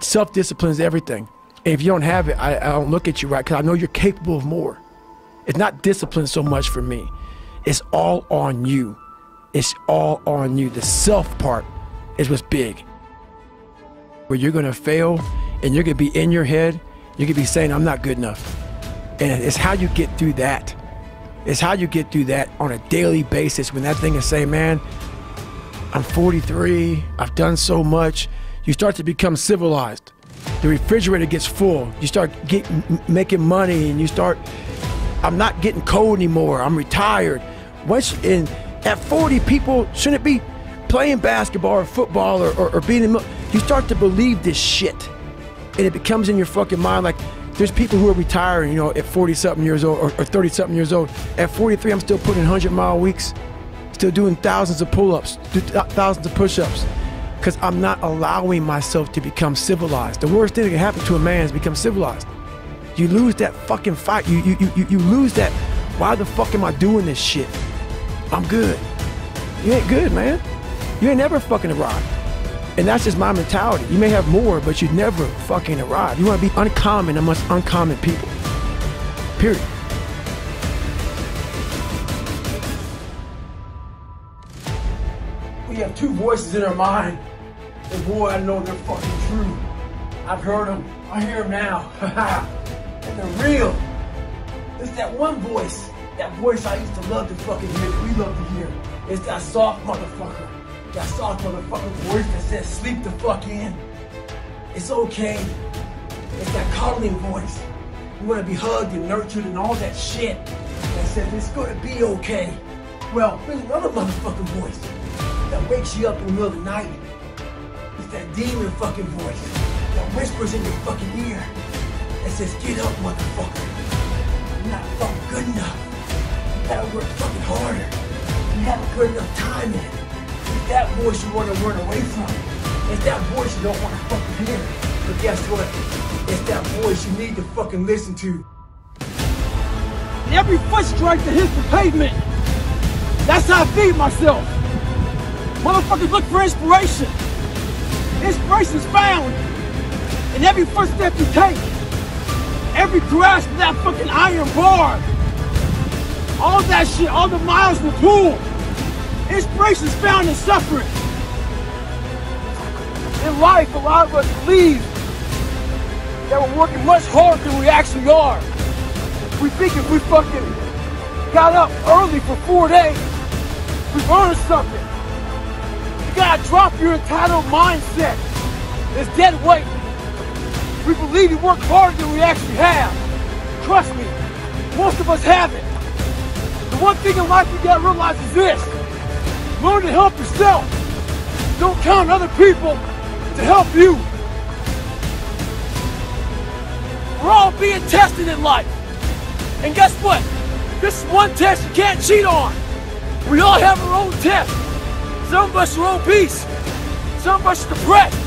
self discipline is everything. If you don't have it, I, I don't look at you right because I know you're capable of more. It's not discipline so much for me. It's all on you. It's all on you. The self part is what's big. Where you're gonna fail and you're gonna be in your head, you're gonna be saying, I'm not good enough. And it's how you get through that. It's how you get through that on a daily basis when that thing is saying, man, I'm 43, I've done so much. You start to become civilized. The refrigerator gets full. You start get, making money and you start, I'm not getting cold anymore. I'm retired. Once in at 40, people shouldn't be playing basketball or football or, or, or being in, you start to believe this shit. And it becomes in your fucking mind like, there's people who are retiring, you know, at 40 something years old or, 30 something years old. At 43, I'm still putting 100 mile weeks, still doing thousands of pull ups, thousands of push ups, because I'm not allowing myself to become civilized. The worst thing that can happen to a man is become civilized. You lose that fucking fight. You, you, you, you lose that. Why the fuck am I doing this shit? I'm good. You ain't good, man. You ain't never fucking arrived. And that's just my mentality. You may have more, but you never fucking arrive. You want to be uncommon amongst uncommon people. Period. We have two voices in our mind. And boy, I know they're fucking true. I've heard them. I hear them now. and they're real. It's that one voice. That voice I used to love to fucking hear. We love to hear. It's that soft motherfucker. That soft motherfucking voice that says sleep the fuck in. It's okay. It's that coddling voice. You want to be hugged and nurtured and all that shit that says it's going to be okay. Well, there's another motherfucking voice that wakes you up in the middle of the night. That demon fucking voice that whispers in your fucking ear that says, get up, motherfucker. You're not fucking good enough. You gotta work fucking harder. You haven't put enough time in It's that voice you want to run away from. It's that voice you don't want to fucking hear. But guess what? It's that voice you need to fucking listen to. Every foot strike that hits the pavement, that's how I feed myself. Motherfuckers look for inspiration. Inspiration's found in every footstep you take. Every grasp of that fucking iron bar. All that shit, all the miles we. Inspiration is found in suffering. In life, a lot of us believe that we're working much harder than we actually are. We think if we fucking got up early for four days, we've earned something. Gotta drop your entitled mindset. It's dead weight. We believe we work harder than we actually have. Trust me, most of us haven't. The one thing in life you gotta realize is this. Learn to help yourself. Don't count on other people to help you. We're all being tested in life. And guess what? This is one test you can't cheat on. We all have our own test. Some of us are obese. Some of us are depressed.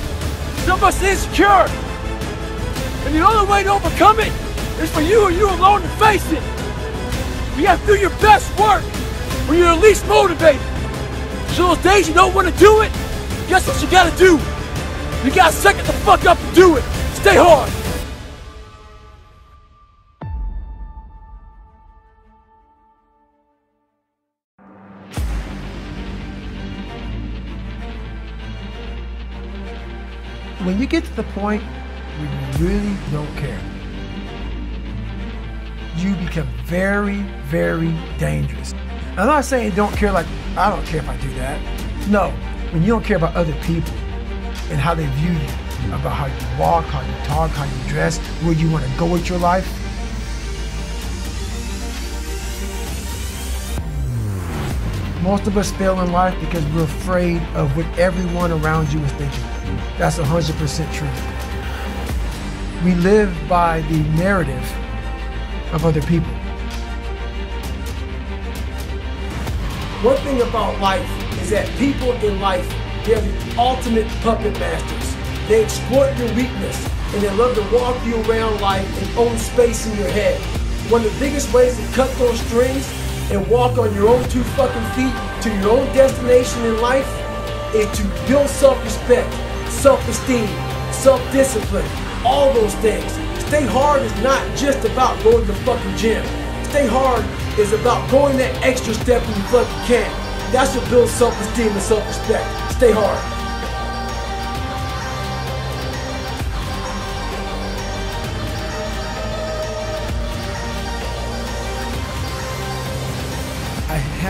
Some of us are insecure. And the only way to overcome it is for you and you alone to face it. You have to do your best work when you're the least motivated. So those days you don't want to do it, guess what you gotta do? You gotta suck it the fuck up and do it. Stay hard. The point where you really don't care, you become very, very dangerous. I'm not saying don't care like I don't care if I do that. No, when you don't care about other people and how they view you, about how you walk, how you talk, how you dress, where you want to go with your life. Most of us fail in life because we're afraid of what everyone around you is thinking. That's 100% true. We live by the narrative of other people. One thing about life is that people in life, they're the ultimate puppet masters. They exploit your weakness and they love to walk you around life and own space in your head. One of the biggest ways to cut those strings and walk on your own two fucking feet to your own destination in life is to build self-respect, self-esteem, self-discipline, all those things. Stay hard is not just about going to the fucking gym. Stay hard is about going that extra step when you fucking can. That's what builds self-esteem and self-respect. Stay hard.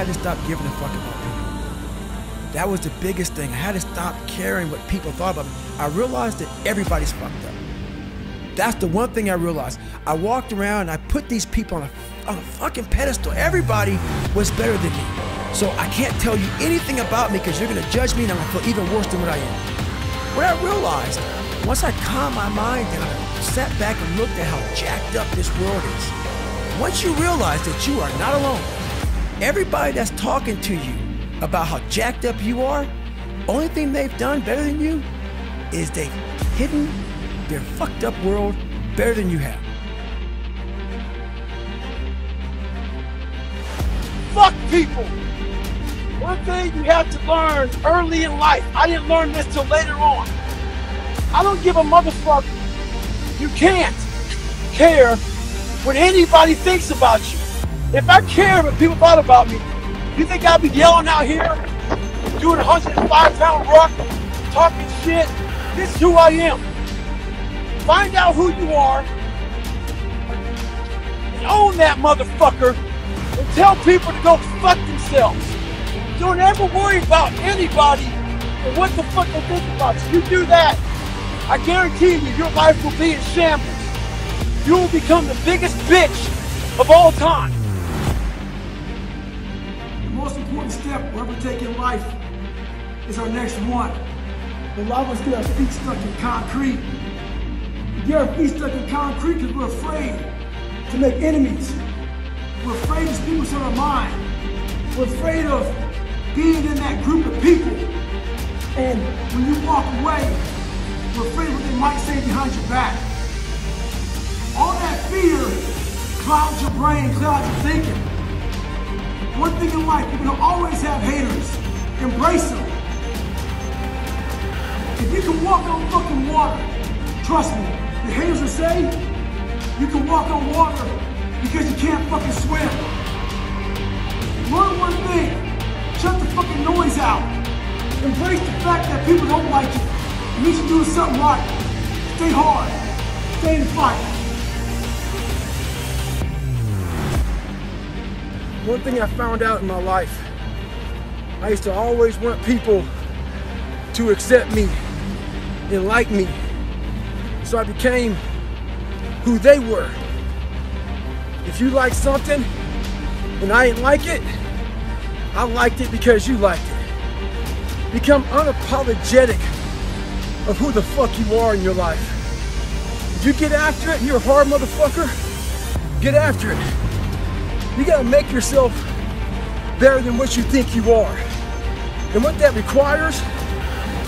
Had to stop giving a fuck about people. That was the biggest thing. I had to stop caring what people thought about me. I realized that everybody's fucked up. That's the one thing I realized. I walked around and I put these people on a, on a fucking pedestal. Everybody was better than me. So I can't tell you anything about me because you're gonna judge me and I'm gonna feel even worse than what I am. What I realized, once I calmed my mind down and sat back and looked at how jacked up this world is, once you realize that you are not alone, everybody that's talking to you about how jacked up you are, only thing they've done better than you is they've hidden their fucked up world better than you have. Fuck people! One thing you have to learn early in life, I didn't learn this till later on. I don't give a motherfucker. You can't care what anybody thinks about you. If I cared what people thought about me, you think I'd be yelling out here, doing a 105 pound rock, talking shit? This is who I am. Find out who you are and own that motherfucker and tell people to go fuck themselves. Don't ever worry about anybody and what the fuck they think about you. You do that, I guarantee you your life will be in shambles. You will become the biggest bitch of all time. Most important step we'll ever take in life is our next one. A lot of us get our feet stuck in concrete. We get our feet stuck in concrete because we're afraid to make enemies. We're afraid to speak what's on our mind. We're afraid of being in that group of people. And when you walk away, we're afraid what they might say behind your back. All that fear clouds your brain, clouds your thinking. One thing in life, you're gonna always have haters. Embrace them. If you can walk on fucking water, trust me, the haters will say you can walk on water because you can't fucking swim. Learn one thing, shut the fucking noise out. Embrace the fact that people don't like you. It means you're doing something right. Stay hard. Stay in fight. One thing I found out in my life, I used to always want people to accept me and like me. So I became who they were. If you like something and I didn't like it, I liked it because you liked it. Become unapologetic of who the fuck you are in your life. If you get after it and you're a hard motherfucker, get after it. You gotta make yourself better than what you think you are. And what that requires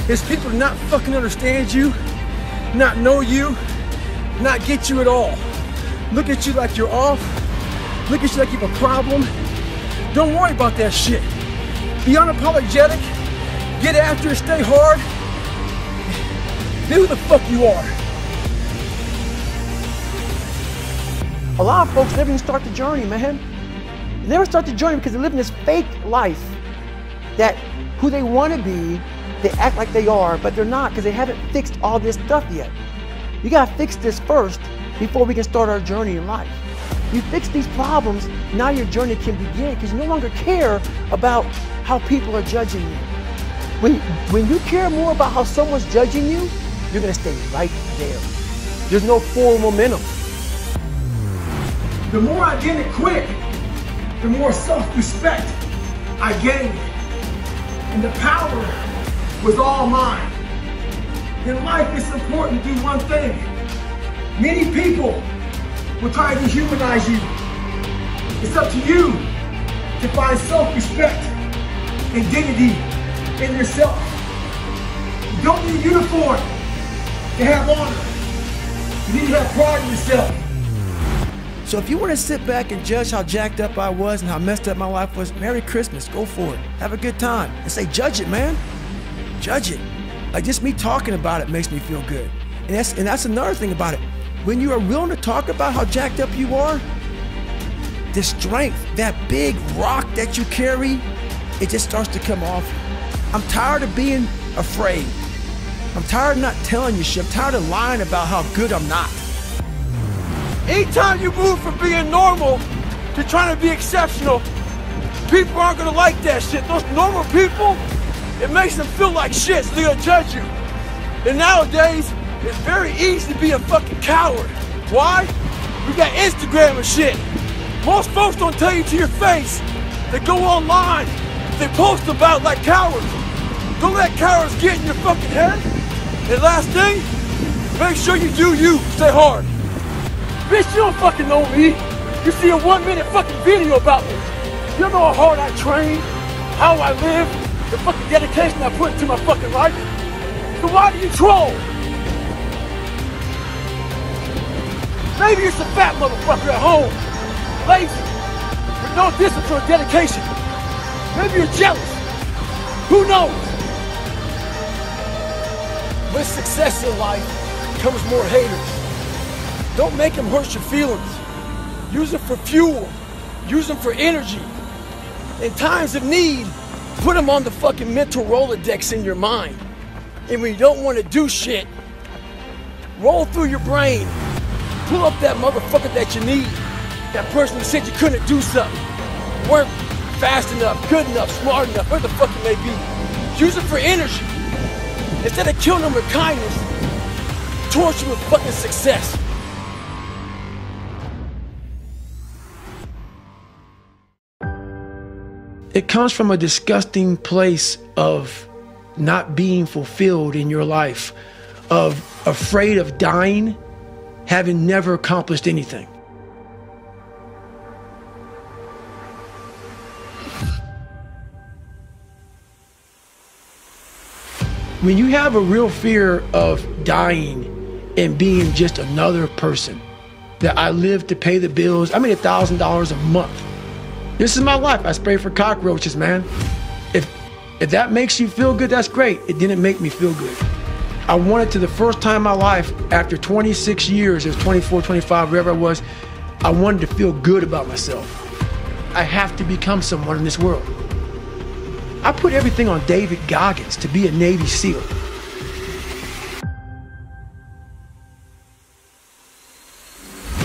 is people to not fucking understand you, not know you, not get you at all. Look at you like you're off. Look at you like you have a problem. Don't worry about that shit. Be unapologetic. Get after it. Stay hard. Be who the fuck you are. A lot of folks never even start the journey, man. They never start the journey because they live in this fake life that who they want to be, they act like they are, but they're not because they haven't fixed all this stuff yet. You got to fix this first before we can start our journey in life. You fix these problems, now your journey can begin because you no longer care about how people are judging you. When, when you care more about how someone's judging you, you're going to stay right there. There's no forward momentum. The more I get it quick, the more self-respect I gained. And the power was all mine. In life, it's important to do one thing. Many people will try to dehumanize you. It's up to you to find self-respect and dignity in yourself. You don't need a uniform to have honor. You need to have pride in yourself. So if you want to sit back and judge how jacked up I was and how messed up my life was, Merry Christmas. Go for it. Have a good time. And say, judge it, man. Judge it. Like just me talking about it makes me feel good. And that's and that's another thing about it. When you are willing to talk about how jacked up you are, the strength, that big rock that you carry, it just starts to come off. I'm tired of being afraid. I'm tired of not telling you shit. I'm tired of lying about how good I'm not. Anytime you move from being normal to trying to be exceptional, people aren't gonna like that shit. Those normal people, it makes them feel like shit, so they're gonna judge you. And nowadays, it's very easy to be a fucking coward. Why? We got Instagram and shit. Most folks don't tell you to your face. They go online. They post about like cowards. Don't let cowards get in your fucking head. And last thing, make sure you do you. Stay hard. Bitch, you don't fucking know me. You see a one minute fucking video about me. You know how hard I train, how I live, the fucking dedication I put into my fucking life. So why do you troll? Maybe you're some fat motherfucker at home, lazy, with no discipline or dedication. Maybe you're jealous. Who knows? With success in life comes more haters. Don't make them hurt your feelings. Use them for fuel. Use them for energy. In times of need, put them on the fucking mental Rolodex in your mind. And when you don't want to do shit, roll through your brain. Pull up that motherfucker that you need. That person who said you couldn't do something. Weren't fast enough, good enough, smart enough, whatever the fuck it may be. Use it for energy. Instead of killing them with kindness, torture them with fucking success. It comes from a disgusting place of not being fulfilled in your life, of afraid of dying, having never accomplished anything. When you have a real fear of dying and being just another person, that I live to pay the bills, I made a thousand dollars a month. This is my life. I spray for cockroaches, man. If if that makes you feel good, that's great. It didn't make me feel good. I wanted to the first time in my life, after 26 years, it was 24, 25, wherever I was, I wanted to feel good about myself. I have to become someone in this world. I put everything on David Goggins to be a Navy SEAL.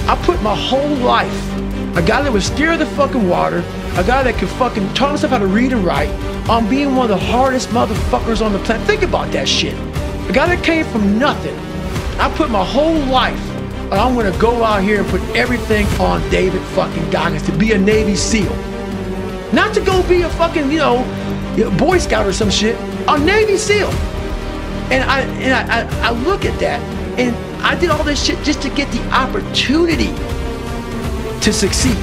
I put my whole life, a guy that was steer the fucking water, a guy that could fucking taught himself how to read and write, on being one of the hardest motherfuckers on the planet. Think about that shit. A guy that came from nothing. I put my whole life, and I'm gonna go out here and put everything on David fucking Goggins to be a Navy SEAL. Not to go be a fucking, you know, Boy Scout or some shit, a Navy SEAL. And I and I, I, I look at that and I did all this shit just to get the opportunity to succeed.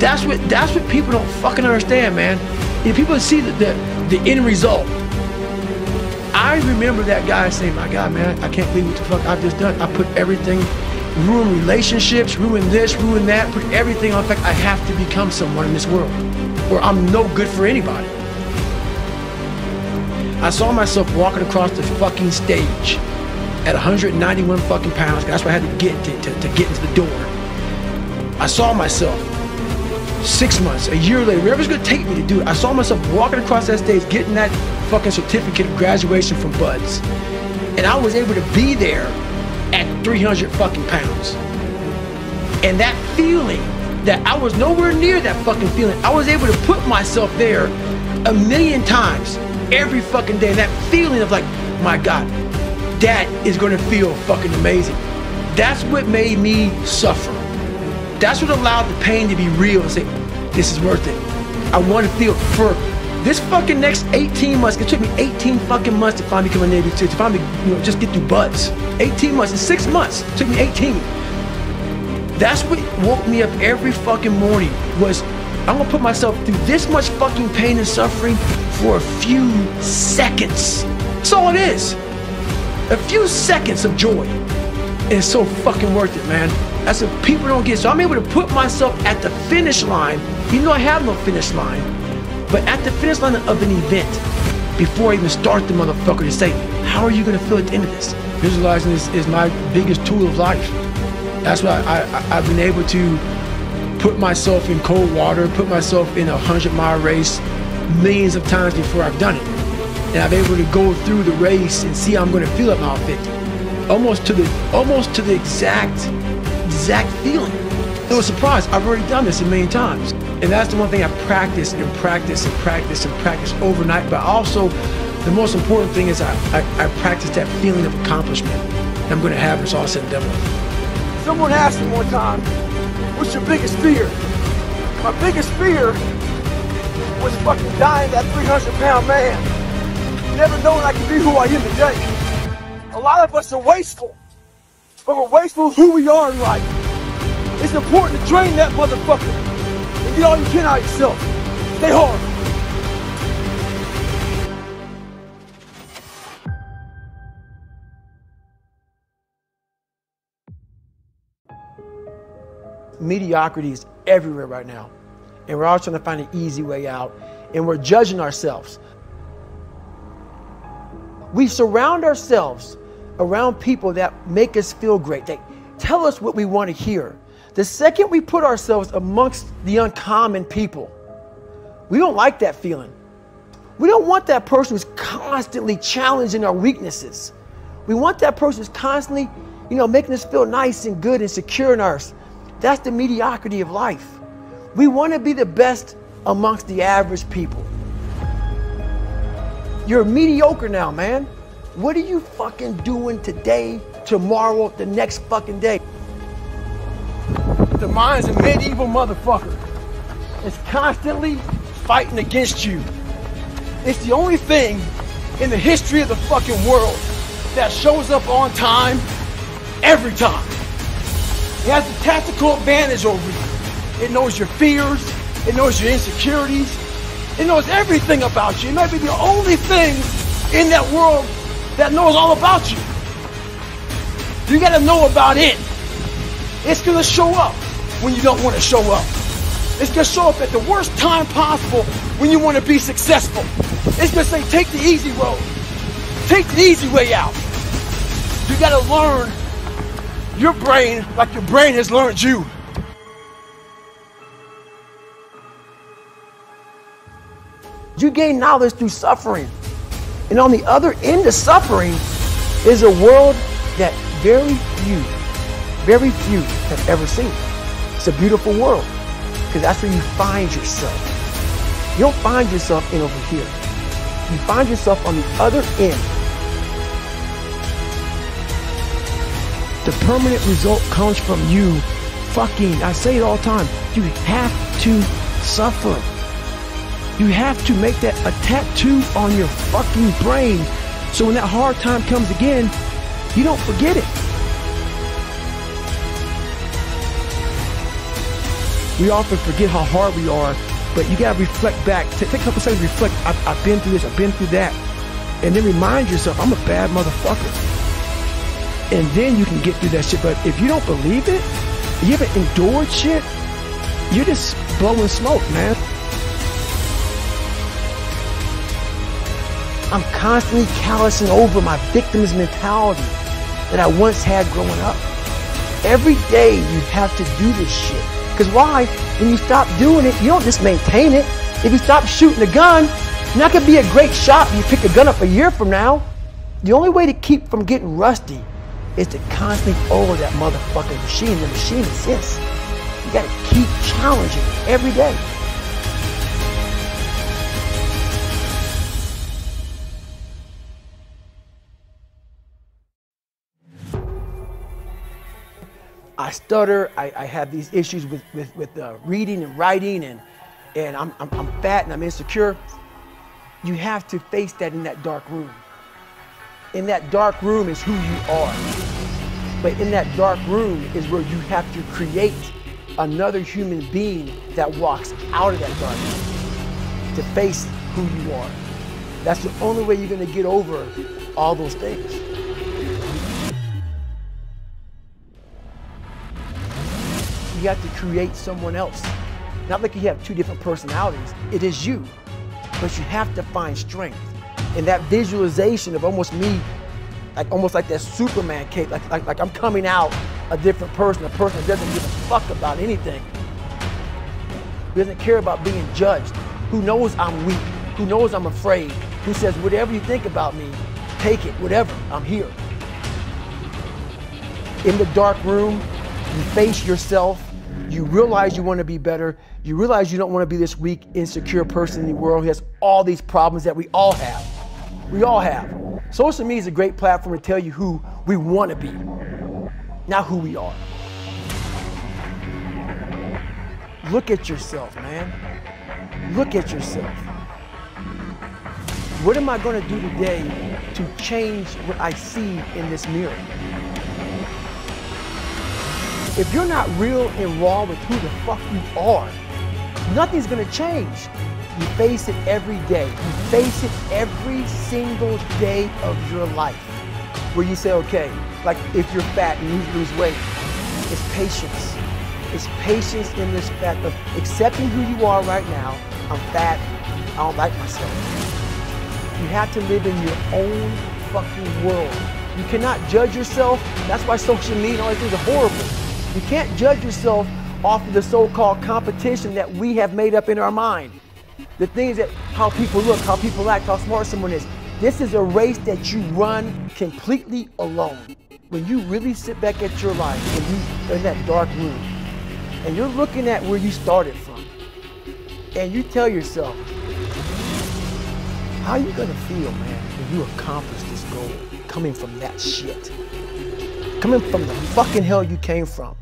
That's what that's what people don't fucking understand, man. If people see the, the, the end result. I remember that guy saying, my God, man, I can't believe what the fuck I've just done. I put everything, ruin relationships, ruin this, ruin that, put everything on. In fact, I have to become someone in this world or I'm no good for anybody. I saw myself walking across the fucking stage at 191 fucking pounds. That's what I had to get to, to, to get into the door. I saw myself six months, a year later, whatever's gonna take me to do it. I saw myself walking across that stage, getting that fucking certificate of graduation from BUD/S. And I was able to be there at 300 fucking pounds. And that feeling that I was nowhere near that fucking feeling. I was able to put myself there a million times every fucking day. And that feeling of like, my God, that is gonna feel fucking amazing. That's what made me suffer. That's what allowed the pain to be real and say, this is worth it. I want to feel for this fucking next 18 months. It took me 18 fucking months to finally become a Navy SEAL, to finally, you know, just get through BUD/S. 18 months, in six months, took me 18. That's what woke me up every fucking morning was I'm gonna put myself through this much fucking pain and suffering for a few seconds. That's all it is. A few seconds of joy. It's so fucking worth it, man. That's what people don't get. So I'm able to put myself at the finish line, even though I have no finish line, but at the finish line of an event before I even start the motherfucker to say, how are you going to feel at the end of this? Visualizing is, is my biggest tool of life. That's why I, I, I've been able to put myself in cold water, put myself in a 100 mile race millions of times before I've done it. And I'm able to go through the race and see how I'm going to feel at mile 50. Almost to the, almost to the exact, exact feeling. It was a surprise. I've already done this a million times. And that's the one thing I practice and practice and practice and practice overnight. But also, the most important thing is I, I, I practice that feeling of accomplishment. I'm going to have it's all said and done with. Someone asked me one time, what's your biggest fear? My biggest fear was fucking dying that 300 pound man. Never knowing I could be who I am today. A lot of us are wasteful, but we're wasteful of who we are in life. It's important to drain that motherfucker and get all you can out of yourself. Stay hard. mediocrity is everywhere right now. And we're all trying to find an easy way out. And we're judging ourselves. We surround ourselves around people that make us feel great. They tell us what we want to hear. The second we put ourselves amongst the uncommon people, we don't like that feeling. We don't want that person who's constantly challenging our weaknesses. We want that person who's constantly, you know, making us feel nice and good and secure in ours. That's the mediocrity of life. We want to be the best amongst the average people. You're mediocre now, man. What are you fucking doing today, tomorrow, the next fucking day? The mind's a medieval motherfucker. It's constantly fighting against you. It's the only thing in the history of the fucking world that shows up on time every time. It has a tactical advantage over you. It knows your fears. It knows your insecurities. It knows everything about you. It might be the only thing in that world that knows all about you. You gotta know about it. It's gonna show up when you don't want to show up. It's gonna show up at the worst time possible when you want to be successful. It's gonna say, take the easy road. Take the easy way out. You gotta learn your brain like your brain has learned you. You gain knowledge through suffering. And on the other end of suffering is a world that very few, very few have ever seen. It's a beautiful world because that's where you find yourself. You don't find yourself in over here. You find yourself on the other end. The permanent result comes from you fucking, I say it all the time, you have to suffer. You have to make that a tattoo on your fucking brain so when that hard time comes again, you don't forget it. We often forget how hard we are, but you gotta reflect back. Take a couple seconds, reflect. I've, I've been through this, I've been through that. And then remind yourself, I'm a bad motherfucker. And then you can get through that shit. But if you don't believe it, you haven't endured shit, you're just blowing smoke, man. I'm constantly callousing over my victim's mentality that I once had growing up. Every day you have to do this shit. Because why? When you stop doing it, you don't just maintain it. If you stop shooting a gun, you're not going to be a great shot when you pick a gun up a year from now. The only way to keep from getting rusty is to constantly oil that motherfucking machine. The machine exists. You got to keep challenging every day. Stutter. I, I have these issues with, with, with uh, reading and writing, and, and I'm, I'm, I'm fat and I'm insecure. You have to face that in that dark room. In that dark room is who you are. But in that dark room is where you have to create another human being that walks out of that darkness to face who you are. That's the only way you're going to get over all those things. You have to create someone else. Not like you have two different personalities. It is you. But you have to find strength. And that visualization of almost me like almost like that Superman cape, like, like, like I'm coming out a different person, a person that doesn't give a fuck about anything. Who doesn't care about being judged, who knows I'm weak, who knows I'm afraid, who says, whatever you think about me, take it, whatever, I'm here. In the dark room, you face yourself, you realize you want to be better, you realize you don't want to be this weak, insecure person in the world who has all these problems that we all have. We all have. Social media is a great platform to tell you who we want to be, not who we are. Look at yourself, man. Look at yourself. What am I going to do today to change what I see in this mirror? If you're not real and raw with who the fuck you are, nothing's to change. You face it every day. You face it every single day of your life. Where you say, okay, like if you're fat and you lose weight, it's patience. It's patience in this fact of accepting who you are right now. I'm fat. I don't like myself. You have to live in your own fucking world. You cannot judge yourself. That's why social media and all these things are horrible. You can't judge yourself off of the so-called competition that we have made up in our mind the things that how people look, how people act, how smart someone is. This is a race that you run completely alone. When you really sit back at your life and you are in that dark room and you're looking at where you started from and you tell yourself, how you gonna feel, man, when you accomplish this goal coming from that shit? Coming from the fucking hell you came from.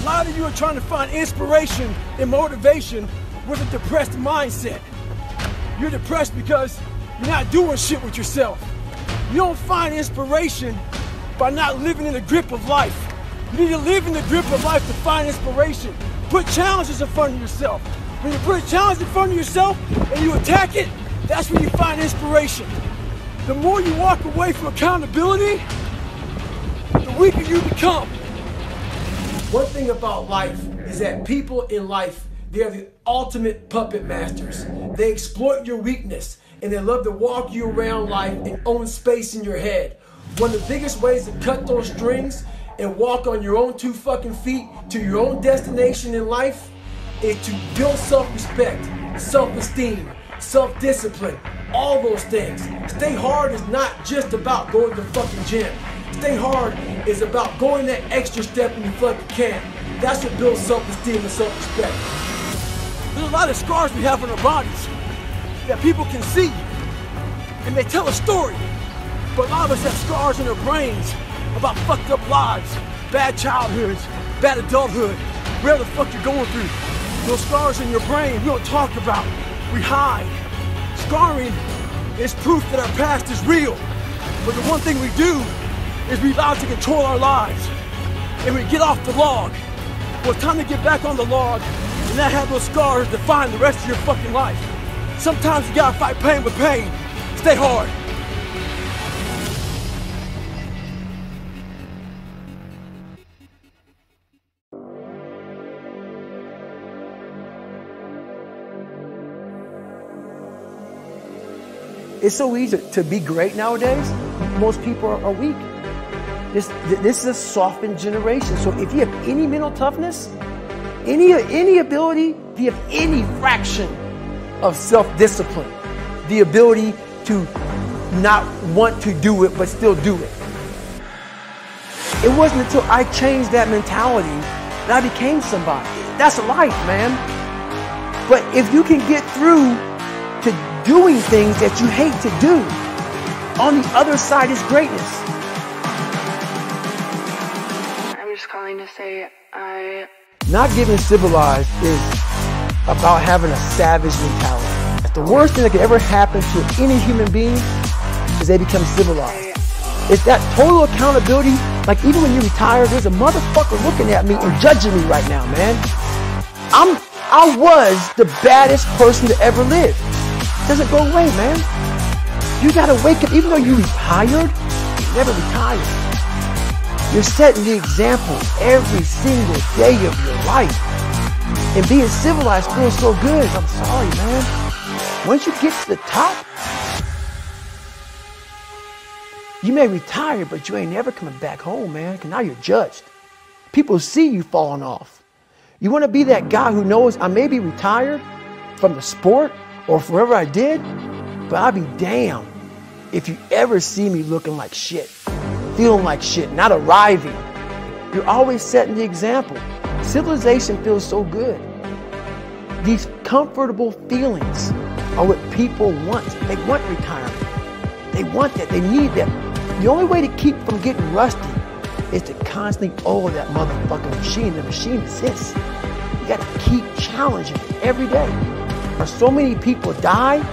A lot of you are trying to find inspiration and motivation with a depressed mindset. You're depressed because you're not doing shit with yourself. You don't find inspiration by not living in the grip of life. You need to live in the grip of life to find inspiration. Put challenges in front of yourself. When you put a challenge in front of yourself and you attack it, that's when you find inspiration. The more you walk away from accountability, the weaker you become. One thing about life is that people in life, they are the ultimate puppet masters. They exploit your weakness and they love to walk you around life and own space in your head. One of the biggest ways to cut those strings and walk on your own two fucking feet to your own destination in life is to build self-respect, self-esteem, self-discipline, all those things. Stay hard is not just about going to the fucking gym. Stay hard is about going that extra step when you fucking can. That's what builds self-esteem and self-respect. There's a lot of scars we have on our bodies that people can see and they tell a story. But a lot of us have scars in our brains about fucked up lives, bad childhoods, bad adulthood, whatever the fuck you're going through. Those scars in your brain we don't talk about, we hide. Scarring is proof that our past is real. But the one thing we do is we allow to control our lives. And we get off the log. Well, it's time to get back on the log and not have those scars define the rest of your fucking life. Sometimes you gotta fight pain with pain. Stay hard. It's so easy to be great nowadays. Most people are weak. This, this is a softened generation. So if you have any mental toughness, any, any ability, if you have any fraction of self-discipline, the ability to not want to do it but still do it. It wasn't until I changed that mentality that I became somebody. That's life, man. But if you can get through to doing things that you hate to do, on the other side is greatness. To say I. Not getting civilized is about having a savage mentality. The worst thing that could ever happen to any human being is they become civilized. It's that total accountability. Like even when you retire, there's a motherfucker looking at me and judging me right now, man. I'm I was the baddest person to ever live. It doesn't go away, man. You gotta wake up, even though you retired, you never retired. You're setting the example every single day of your life. And being civilized feels so good. I'm sorry, man. Once you get to the top, You may retire, but you ain't never coming back home, man, because now you're judged. People see you falling off. You want to be that guy who knows I may be retired from the sport or wherever I did, but I'll be damned if you ever see me looking like shit, feeling like shit, not arriving. You're always setting the example. Civilization feels so good. These comfortable feelings are what people want. They want retirement. They want that. They need that. The only way to keep from getting rusty is to constantly oil that motherfucking machine. The machine exists. You got to keep challenging every day. Or so many people die,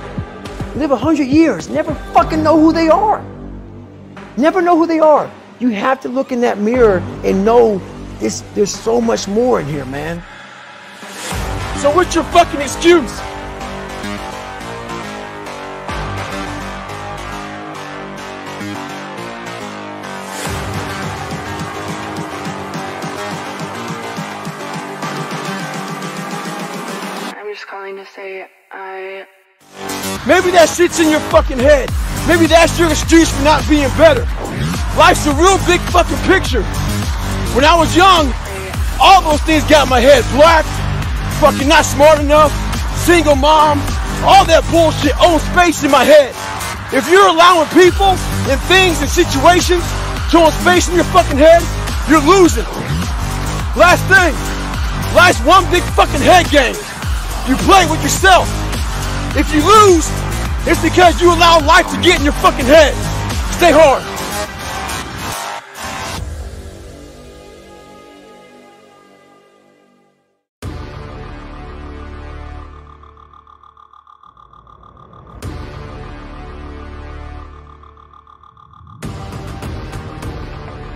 live a hundred years, never fucking know who they are. Never know who they are. You have to look in that mirror and know this, there's so much more in here, man. So what's your fucking excuse? I'm just calling to say I Maybe that shit's in your fucking head. Maybe that's your excuse for not being better. Life's a real big fucking picture. When I was young, all those things got my head. Black, fucking not smart enough, single mom, all that bullshit owns space in my head. If you're allowing people and things and situations to own space in your fucking head, you're losing. Last thing, life's one big fucking head game. You play with yourself. If you lose, it's because you allow life to get in your fucking head. Stay hard.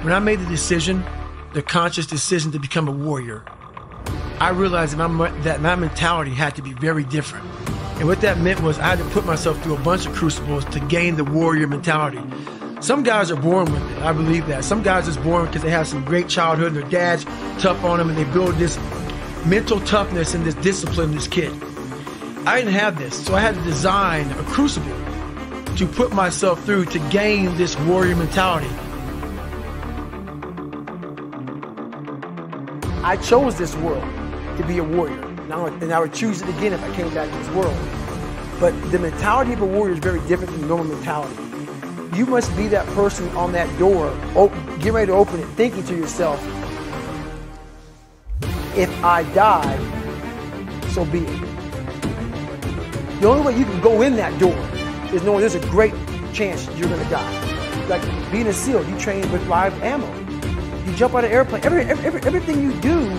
When I made the decision, the conscious decision to become a warrior, I realized that my, that my mentality had to be very different. And what that meant was I had to put myself through a bunch of crucibles to gain the warrior mentality. Some guys are born with it. I believe that. Some guys are born because they have some great childhood and their dad's tough on them and they build this mental toughness and this discipline in this kid. I didn't have this, so I had to design a crucible to put myself through to gain this warrior mentality. I chose this world to be a warrior. And I, would, and I would choose it again if I came back to this world. But the mentality of a warrior is very different from normal mentality. You must be that person on that door, open, get ready to open it, thinking to yourself, if I die, so be it. The only way you can go in that door is knowing there's a great chance you're going to die. Like being a SEAL, you train with live ammo. You jump out of airplane. Every, every, everything you do,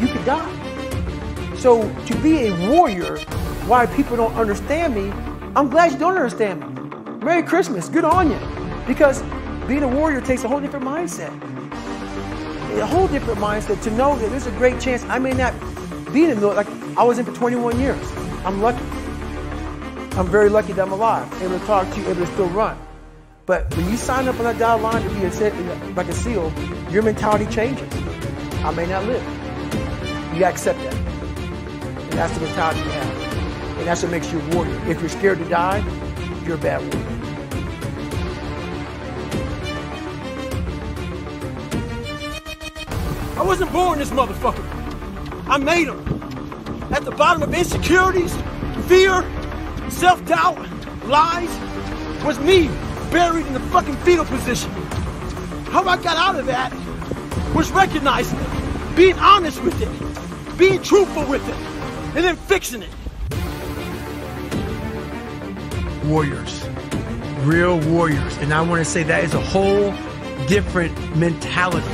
you could die. So to be a warrior, why people don't understand me, I'm glad you don't understand me. Merry Christmas, good on you. Because being a warrior takes a whole different mindset. A whole different mindset to know that there's a great chance I may not be in the military. Like I was in for 21 years. I'm lucky. I'm very lucky that I'm alive, able to talk to you, able to still run. But when you sign up on that dotted line to be a, like a SEAL, your mentality changes. I may not live. You accept that. And that's the mentality you have. And that's what makes you a warrior. If you're scared to die, you're a bad warrior. I wasn't born this motherfucker. I made him. At the bottom of insecurities, fear, self-doubt, lies, was me buried in the fucking fetal position. How I got out of that was recognizing it, being honest with it, being truthful with it, and then fixing it. warriors, real warriors. And I want to say that is a whole different mentality.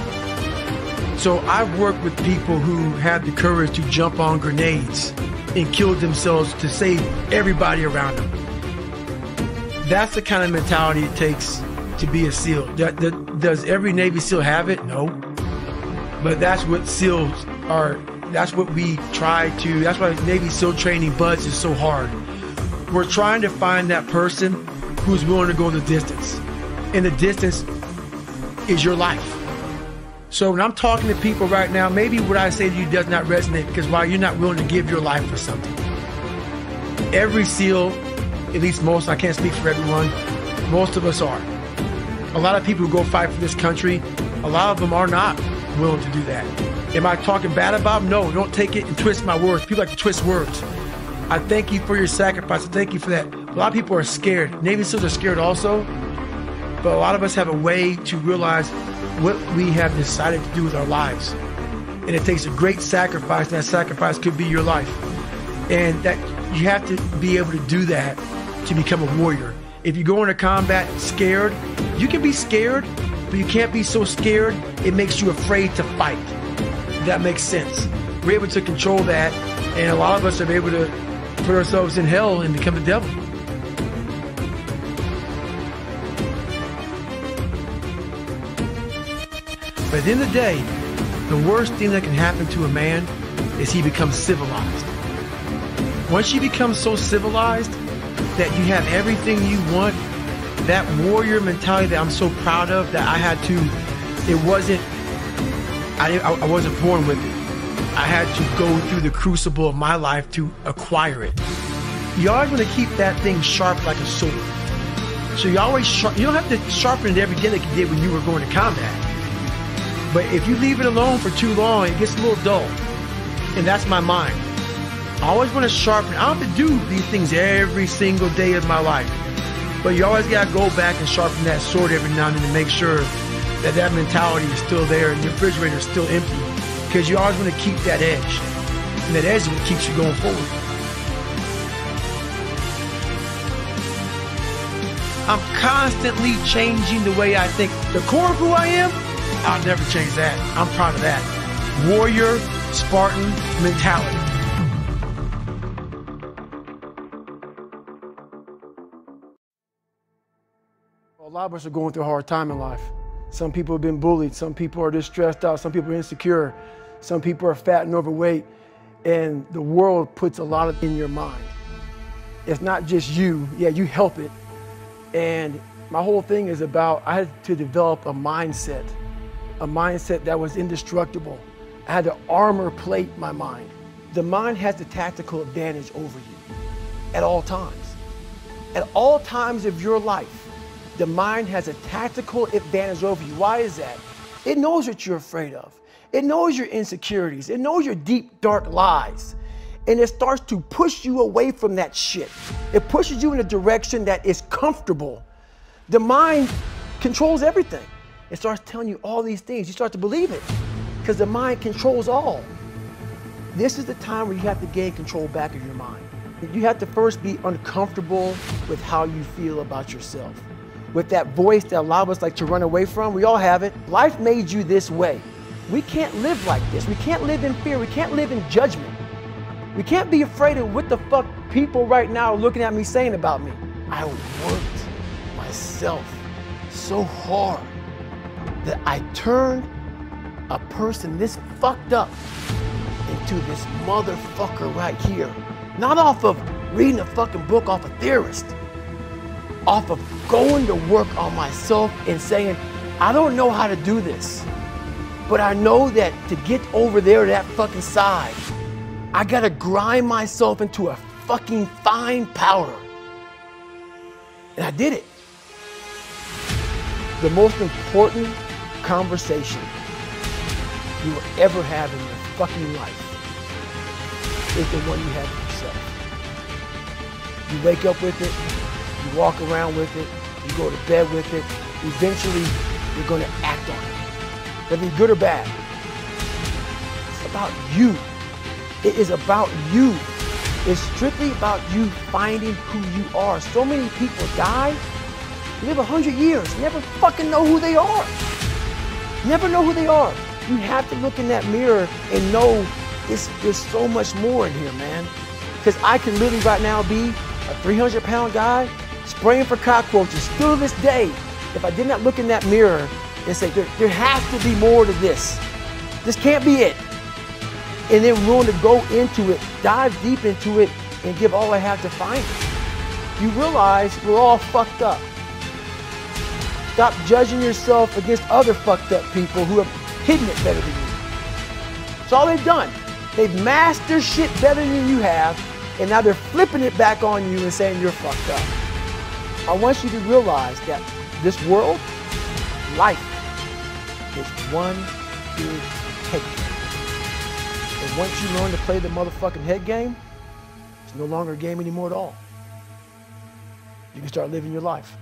So I've worked with people who have the courage to jump on grenades and kill themselves to save everybody around them. That's the kind of mentality it takes to be a SEAL. Does every Navy SEAL have it? No. But that's what SEALs are. That's what we try to. That's why Navy SEAL training BUD/S is so hard we're trying to find that person who's willing to go the distance. And the distance is your life. So when I'm talking to people right now, maybe what I say to you does not resonate because why you're not willing to give your life for something. Every SEAL, at least most, I can't speak for everyone, most of us are. A lot of people who go fight for this country, a lot of them are not willing to do that. Am I talking bad about them? No, don't take it and twist my words. People like to twist words. I thank you for your sacrifice. I thank you for that. A lot of people are scared. Navy SEALs are scared also. But a lot of us have a way to realize what we have decided to do with our lives. And it takes a great sacrifice, and that sacrifice could be your life. And that you have to be able to do that to become a warrior. If you go into combat scared, you can be scared, but you can't be so scared it makes you afraid to fight. That makes sense. We're able to control that, and a lot of us are able to put ourselves in hell and become the devil. But at the end of the day, the worst thing that can happen to a man is he becomes civilized. Once you become so civilized that you have everything you want, that warrior mentality that I'm so proud of, that I had to, it wasn't, I, I wasn't born with it. I had to go through the crucible of my life to acquire it. You always want to keep that thing sharp like a sword. So you always, you don't have to sharpen it every day like you did when you were going to combat. But if you leave it alone for too long, it gets a little dull. And that's my mind. I always want to sharpen. I don't have to do these things every single day of my life. But you always got to go back and sharpen that sword every now and then to make sure that that mentality is still there and your refrigerator is still empty. Because you always want to keep that edge. And that edge is what keeps you going forward. I'm constantly changing the way I think. The core of who I am, I'll never change that. I'm proud of that. Warrior, Spartan mentality. A lot of us are going through a hard time in life. Some people have been bullied. Some people are just stressed out. Some people are insecure. Some people are fat and overweight. And the world puts a lot of in your mind. It's not just you. Yeah, you help it. And my whole thing is about I had to develop a mindset a mindset that was indestructible. I had to armor plate my mind. The mind has the tactical advantage over you at all times. At all times of your life, the mind has a tactical advantage over you. Why is that? It knows what you're afraid of. It knows your insecurities. It knows your deep, dark lies. And it starts to push you away from that shit. It pushes you in a direction that is comfortable. The mind controls everything. It starts telling you all these things. You start to believe it because the mind controls all. This is the time where you have to gain control back of your mind. You have to first be uncomfortable with how you feel about yourself. With that voice that a lot of us like to run away from, we all have it. Life made you this way. We can't live like this. We can't live in fear. We can't live in judgment. We can't be afraid of what the fuck people right now are looking at me saying about me. I worked myself so hard that I turned a person this fucked up into this motherfucker right here. Not off of reading a fucking book off a theorist, off of going to work on myself and saying, I don't know how to do this, but I know that to get over there to that fucking side, I gotta grind myself into a fucking fine powder. And I did it. The most important conversation you will ever have in your fucking life is the one you have with yourself. You wake up with it, you walk around with it, you go to bed with it. Eventually, you're going to act on it, whether good or bad. It's about you. It is about you. It's strictly about you finding who you are. So many people die, live a hundred years, never fucking know who they are. Never know who they are. You have to look in that mirror and know there's so much more in here, man. Because I can literally right now be a 300 pound guy spraying for cockroaches still to this day. If I did not look in that mirror and say, there, there has to be more to this. This can't be it. And then willing to go into it, dive deep into it, and give all I have to find it. You realize we're all fucked up. Stop judging yourself against other fucked up people who have hidden it better than you. That's all they've done. They've mastered shit better than you have, and now they're flipping it back on you and saying you're fucked up. I want you to realize that this world life is one big head game. And once you learn to play the motherfucking head game, it's no longer a game anymore at all. You can start living your life.